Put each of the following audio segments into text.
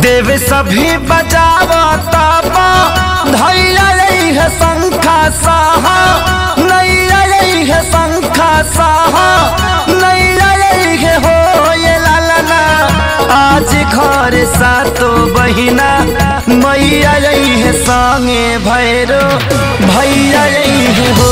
देव सभी बजावता धैया है शंखा साहा, नैया है शंखा साहा, नैया है हो ये लालना। आज घर सातो बहिना, मैया है संगे भैरो, भैया है हो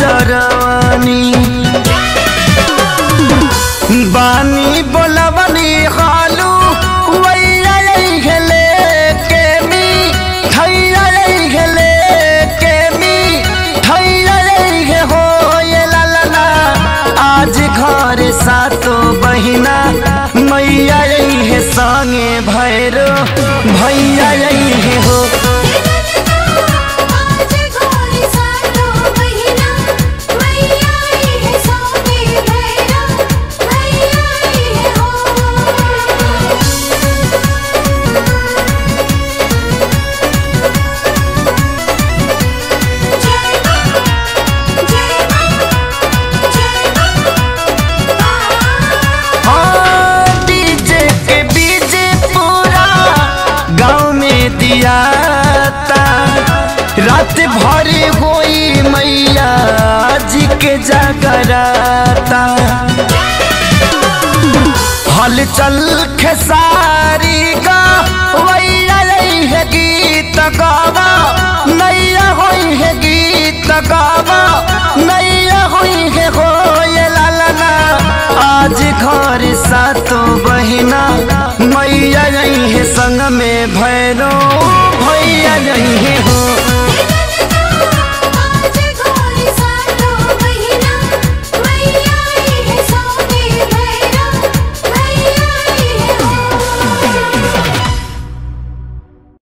जरवानी बानी बोलवनी हालू वैया हेले के मी थैया हेले के मी थैया हे ये आज घर सातो बहिना, मैया संगे भैरो, भैया है हो में दियाता रात भर होई मैया जी के जागराता हल चल खेसारी का वैया है गीत। संग में भैरो भैया नहीं हो।